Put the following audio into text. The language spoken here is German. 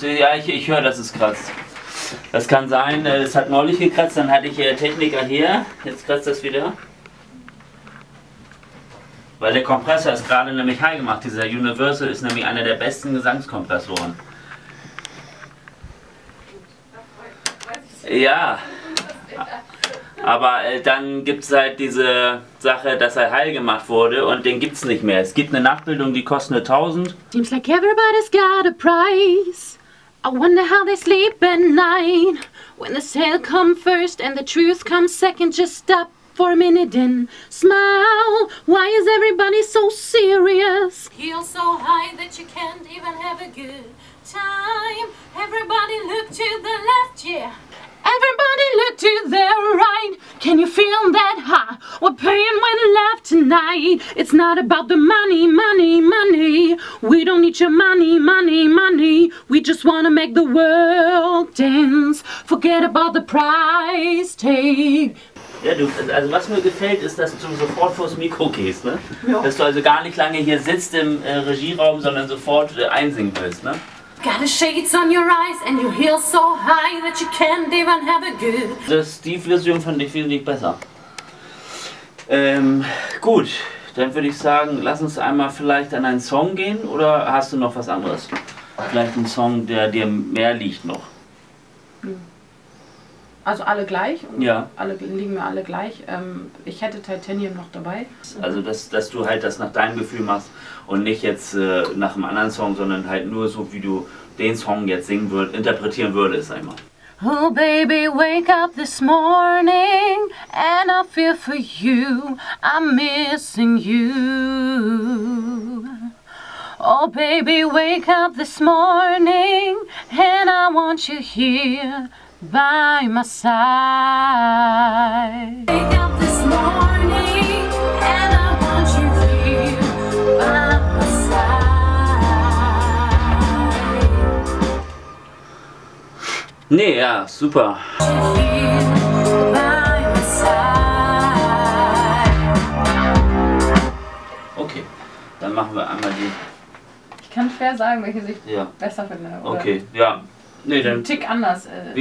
Ja, ich, ich höre, dass es kratzt. Das kann sein, äh, es hat neulich gekratzt, dann hatte ich äh, Techniker hier. Jetzt kratzt das wieder. Weil der Kompressor ist gerade nämlich heil gemacht. Dieser Universal ist nämlich einer der besten Gesangskompressoren. Ja. Aber äh, dann gibt es halt diese Sache, dass er heil gemacht wurde und den gibt es nicht mehr. Es gibt eine Nachbildung, die kostet 1000. Seems like everybody's got a price. I wonder how they sleep at night. When the sale come first and the truth comes second, just stop for a minute and smile. Why is everybody so serious? Heels so high that you can't even have a good time. Everybody look to the left, yeah. Tonight. It's not about the money, money, money. We don't need your money, money, money. We just wanna make the world dance. Forget about the price tag. Ja, du, also was mir gefällt, ist, dass du sofort vors Mikro gehst, ne? Ja. Dass du also gar nicht lange hier sitzt im äh, Regieraum, sondern sofort äh, einsingen willst, ne? Got the shades on your eyes and your heels so high that you can't even have a good. Das, die Version fand ich wesentlich besser. Ähm, gut, dann würde ich sagen, lass uns einmal vielleicht an einen Song gehen oder hast du noch was anderes? Vielleicht einen Song, der dir mehr liegt noch. Also alle gleich? Ja. Alle liegen mir alle gleich. Ähm, ich hätte Titanium noch dabei. Also, dass, dass du halt das nach deinem Gefühl machst und nicht jetzt äh, nach einem anderen Song, sondern halt nur so, wie du den Song jetzt singen würd, interpretieren würdest einmal. Oh, baby, wake up this morning and I feel for you. I'm missing you. Oh, baby, wake up this morning and I want you here by my side. Wake up this morning and I want you here by my side. Nee, ja, super. Dann machen wir einmal die. Ich kann schwer sagen, welche ich Ja, besser finde. Okay, ja. Nee, dann Tick anders. Äh,